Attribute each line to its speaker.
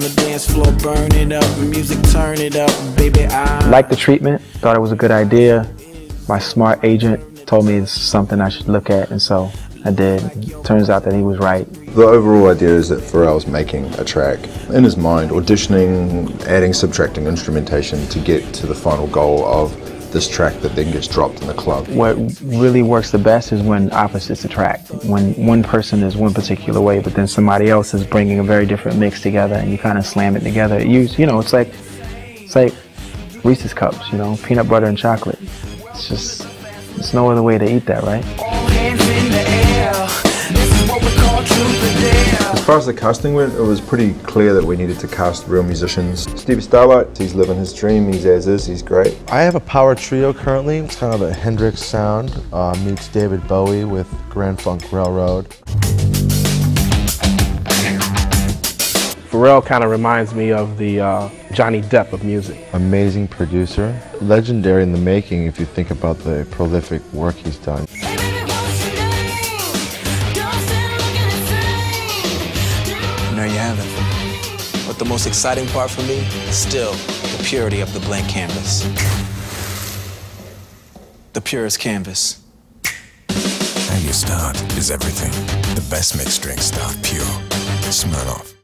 Speaker 1: on the dance floor, burn it up, music turn it up, baby. I
Speaker 2: Liked the treatment, thought it was a good idea. My smart agent told me it's something I should look at, and so I did. Turns out that he was right.
Speaker 3: The overall idea is that Pharrell's making a track in his mind, auditioning, adding, subtracting instrumentation to get to the final goal of this track that then gets dropped in the club.
Speaker 2: What really works the best is when opposites attract. When one person is one particular way, but then somebody else is bringing a very different mix together, and you kind of slam it together. You, you know, it's like, it's like Reese's cups. You know, peanut butter and chocolate. It's just, there's no other way to eat that, right?
Speaker 3: Far as the casting went, it was pretty clear that we needed to cast real musicians. Stevie Starlight, he's living his dream, he's as is, he's great.
Speaker 4: I have a power trio currently. It's kind of a Hendrix sound, uh, meets David Bowie with Grand Funk Railroad.
Speaker 5: Pharrell kind of reminds me of the uh, Johnny Depp of music.
Speaker 4: Amazing producer, legendary in the making if you think about the prolific work he's done.
Speaker 1: You it. But the most exciting part for me is still the purity of the blank canvas. The purest canvas.
Speaker 6: And your start is everything. The best mixed drink start pure. Smirnoff.